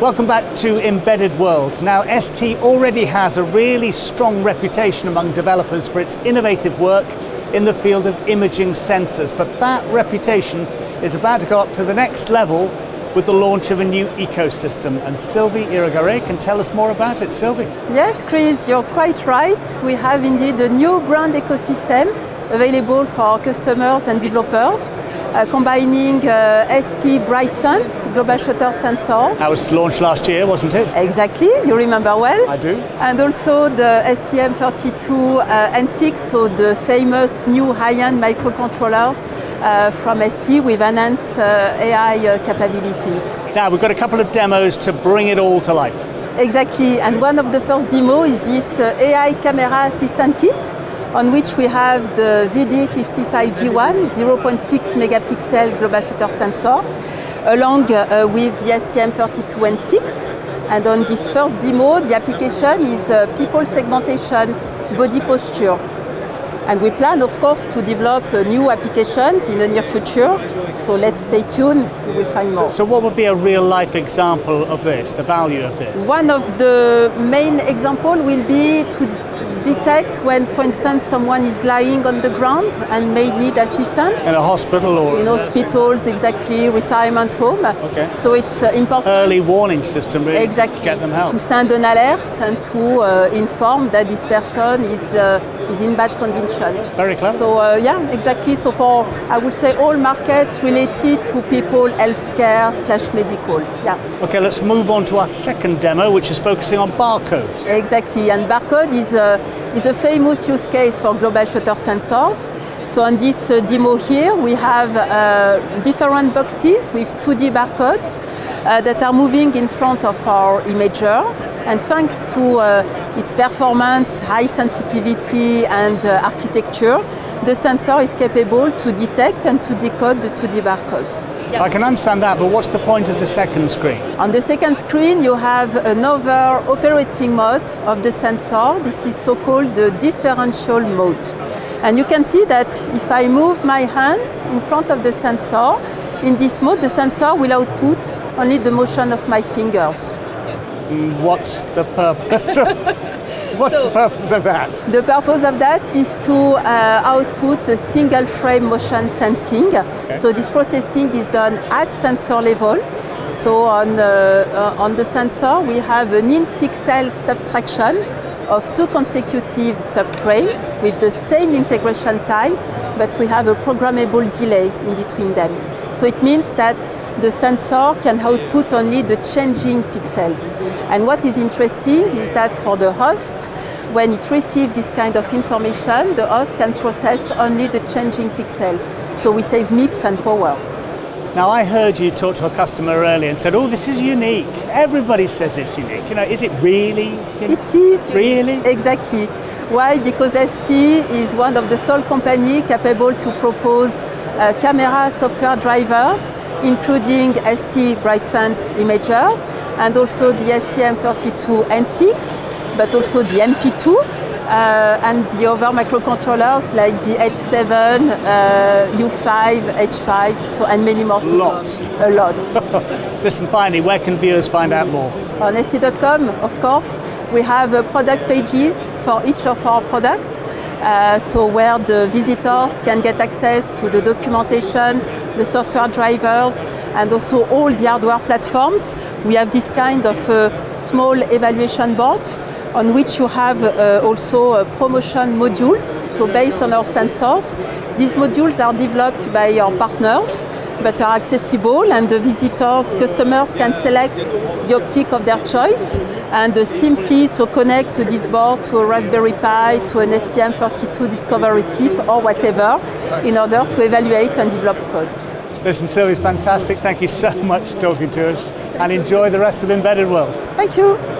Welcome back to Embedded World. Now, ST already has a really strong reputation among developers for its innovative work in the field of imaging sensors, but that reputation is about to go up to the next level with the launch of a new ecosystem. And Sylvie Irigaray can tell us more about it. Sylvie. Yes, Chris, you're quite right. We have indeed a new brand ecosystem available for our customers and developers uh, combining uh, ST BrightSense global shutter sensors. That was launched last year, wasn't it? Exactly, you remember well. I do. And also the STM32 uh, N6, so the famous new high-end microcontrollers uh, from ST with enhanced uh, AI capabilities. Now we've got a couple of demos to bring it all to life. Exactly, and one of the first demo is this AI camera assistant kit on which we have the VD55G1 0.6 megapixel global shutter sensor along uh, with the STM32N6 and on this first demo the application is uh, people segmentation body posture and we plan of course to develop uh, new applications in the near future so let's stay tuned we will find more. So, so what would be a real life example of this, the value of this? One of the main example will be to detect when, for instance, someone is lying on the ground and may need assistance. In a hospital or? In hospitals, exactly, retirement home. Okay. So it's uh, important. Early warning system, really, exactly. get them help. To send an alert and to uh, inform that this person is, uh, is in bad condition. Very clever. So uh, yeah, exactly. So for, I would say, all markets related to people, healthcare slash medical. Yeah. Okay, let's move on to our second demo, which is focusing on barcodes. Exactly, and barcode is uh, is a famous use case for global shutter sensors. So on this uh, demo here, we have uh, different boxes with 2D barcodes uh, that are moving in front of our imager. And thanks to uh, its performance, high sensitivity, and uh, architecture, the sensor is capable to detect and to decode the 2D barcode. I can understand that, but what's the point of the second screen? On the second screen, you have another operating mode of the sensor. This is so-called the differential mode. And you can see that if I move my hands in front of the sensor, in this mode, the sensor will output only the motion of my fingers. Mm, what's the purpose of What's so, the purpose of that? The purpose of that is to uh, output a single frame motion sensing. Okay. So this processing is done at sensor level. So on, uh, uh, on the sensor, we have an in-pixel subtraction of two consecutive subframes with the same integration time, but we have a programmable delay in between them. So it means that the sensor can output only the changing pixels. And what is interesting is that for the host, when it receives this kind of information, the host can process only the changing pixel. So we save MIPS and power. Now I heard you talk to a customer earlier and said, "Oh, this is unique. Everybody says it's unique. You know, is it really? It is really exactly. Why? Because ST is one of the sole company capable to propose uh, camera software drivers, including ST BrightSense imagers, and also the STM32N6, but also the MP2, uh, and the other microcontrollers like the H7, uh, U5, H5, so and many more. Lots. A lot. Listen, finally, where can viewers find out more? On ST.com, of course. We have uh, product pages for each of our products, uh, so where the visitors can get access to the documentation, the software drivers, and also all the hardware platforms. We have this kind of uh, small evaluation boards on which you have uh, also uh, promotion modules, so based on our sensors. These modules are developed by our partners but are accessible and the visitors, customers can select the optic of their choice and simply so connect to this board to a Raspberry Pi, to an STM32 Discovery Kit or whatever in order to evaluate and develop code. Listen, Sylvie's fantastic. Thank you so much for talking to us and enjoy the rest of Embedded World. Thank you.